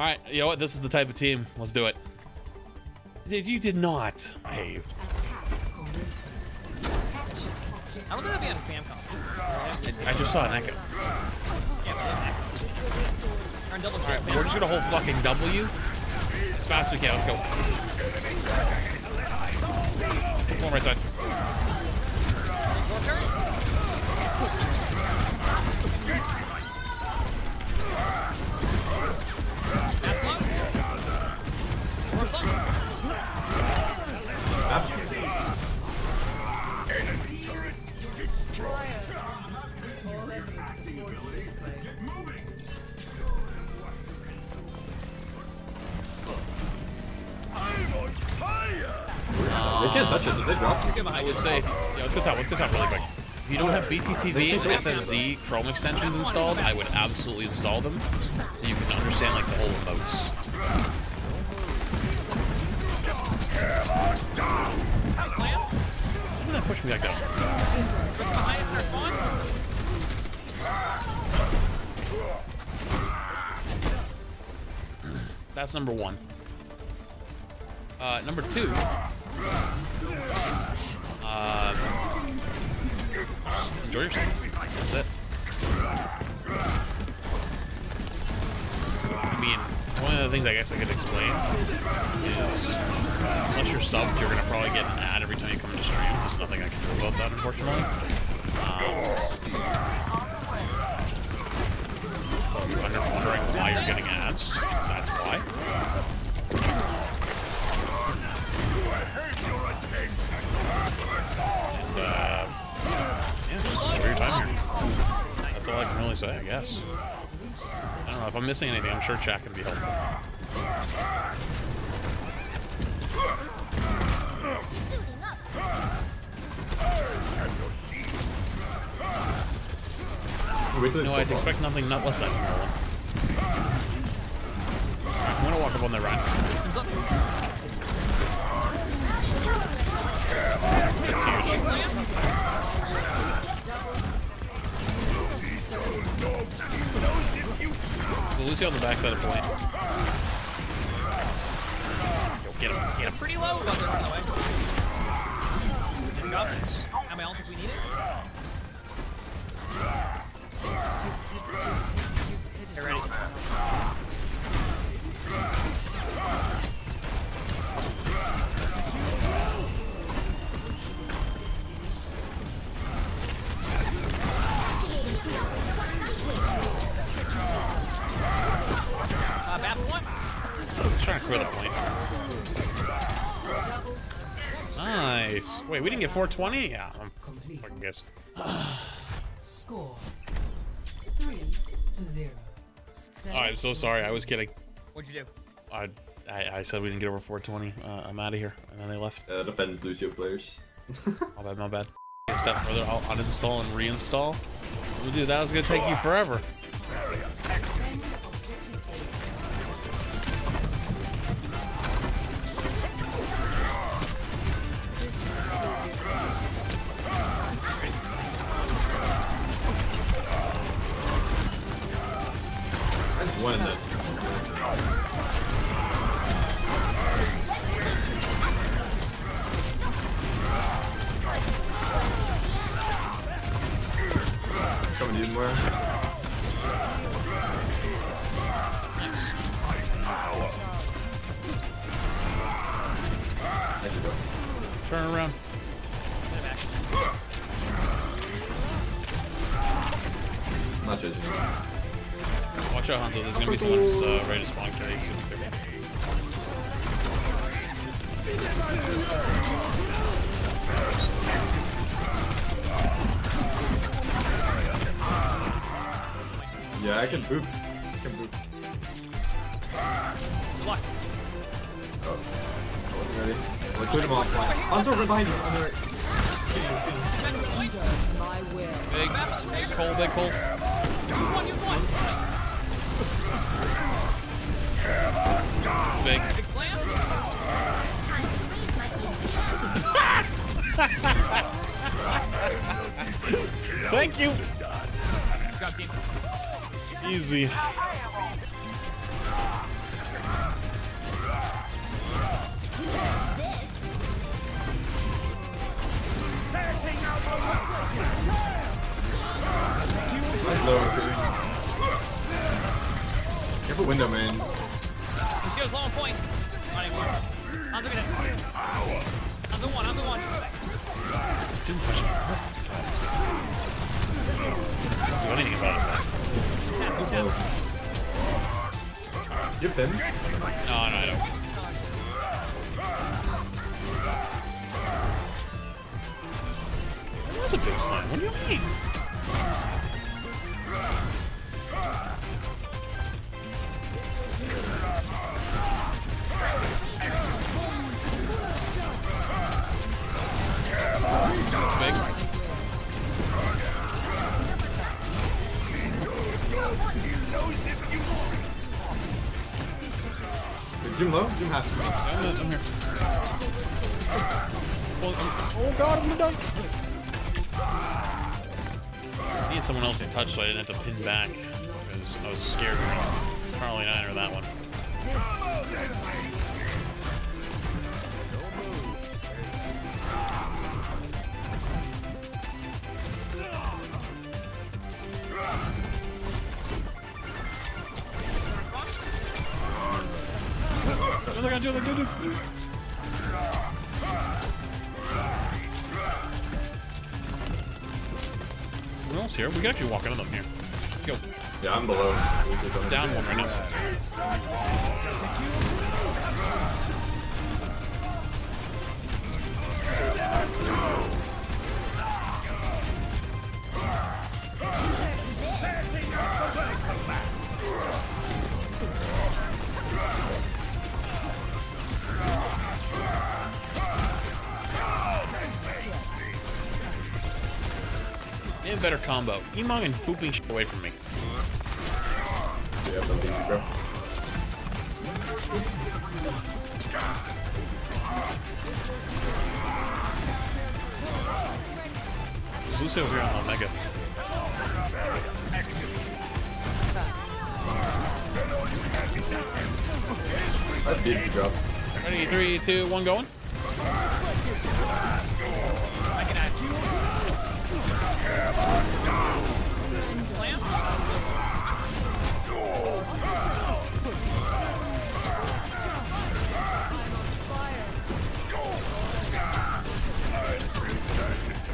All right, you know what? This is the type of team. Let's do it. Did you did not? Hey, I don't think that'd be on Famcom. I just saw an echo. Yeah, but it's Or on double All right, we're just gonna hold fucking W as fast as we can. Let's go. Come on, right side. They can't touch us if they drop you. I would say, yeah, let's go top. Let's go top really quick. If you don't have BTTV and FFZ Chrome extensions installed, I would absolutely install them so you can understand like the whole emotes. How did that push me our spawn. That's number one. Uh, number two. Uh, enjoy yourself. That's it. I mean, one of the things I guess I could explain is you're subbed, you're gonna probably get an ad every time you come into stream. There's nothing I can do about that, unfortunately. Um, you're wondering why you're getting ads. That's why. And, uh, yeah, just enjoy your time here. That's all I can really say, I guess. I don't know if I'm missing anything. I'm sure chat can be helpful. No, I'd expect nothing not less than Alright, I'm gonna walk up on the run. That's huge. So Lucy on the backside of point. Yo, get him, get him. Pretty low, but by the way. Pick up. How many else if we need it? Nice. Wait, we didn't get 420? Yeah, I'm fucking guessing. Score three to zero. Oh, I'm so sorry. I was kidding. What'd you do? I, I, I said we didn't get over 420. Uh, I'm out of here. And then they left. Uh, defends Lucio players. My bad, my bad. Step further, I'll uninstall and reinstall. Dude, that was gonna take you forever. I just won that. Coming in more. Thank you, bro. Turn around. I'm not judging you. Watch out, Hanzo. There's gonna be someone who's uh, ready to spawn kill you soon. Yeah, I can poop. I can poop. Good luck. Oh. I wasn't ready. Well, cleared him off. Hanzo, right behind you. On the right. Big, big cold, big cold. One, you won. Big. Big thing. Thank you. Easy. You have a window, man. His shield's low on point. Not anymore. I'm doing it. I'm the one, I'm the one. Didn't push it. Do anything about it. Tap, two tap. You have pin? No, no, I don't. That was a big sign. What do you mean? Jim low? Jim half. I'm, I'm here. Well, I'm, oh god, I'm done. I needed someone else to touch so I didn't have to pin back. Because I was scared Carly Nine or that one. Do they gotta do, they gotta do. Who else here? We can actually walk into them here. Let's go. Yeah, I'm below. Down one right now. A better combo. Emongg and pooping shit away from me. Yeah, that's easy, bro. There's Lucio here on Omega. Deep to drop. Ready, three, two, one, going. Slam.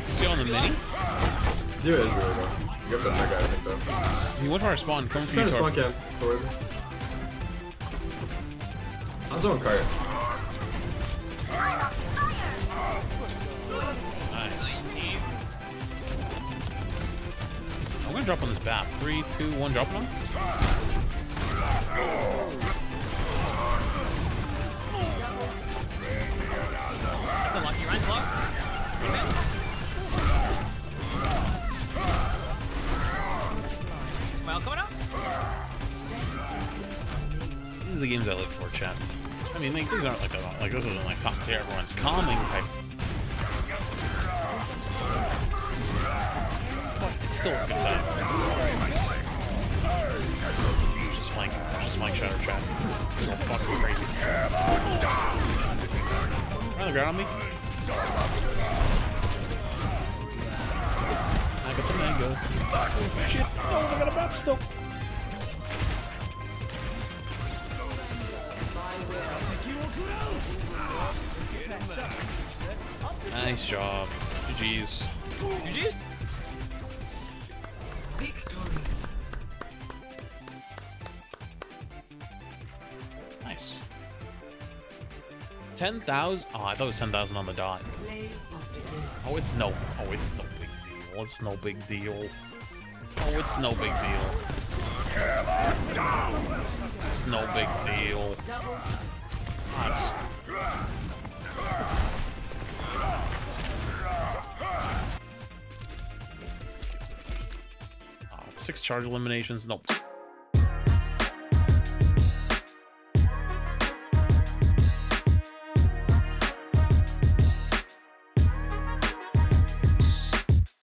See on the mini? You is really low. You got that mega, I think, though. He went for our spawn. Come Trying to spawn forward. I'm throwing cart. Nice. I'm gonna drop on this bat. Three, two, one, drop on. That's unlucky. Rein's low. Well, coming up. These are the games I look for, chat. I mean, like, these aren't like a, like this isn't like top tier. Everyone's calming type. Still a good time. Just flank, just flank Shadow Chat. They're fucking crazy. On the ground on me. I got the mango. Oh, shit. Oh, I got a map still. Nice job. GG's. GG's. 10,000? Oh, I thought it was 10,000 on the dot. Oh, it's no. Oh, it's no big deal. It's no big deal. Oh, it's no big deal. It's no big deal. Ah, it's- Ah, six charge eliminations. Nope.